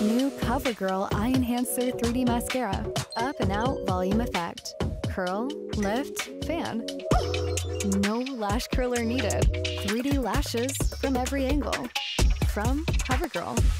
New CoverGirl Eye Enhancer 3D Mascara. Up and out volume effect. Curl, lift, fan. No lash curler needed. 3D lashes from every angle. From CoverGirl.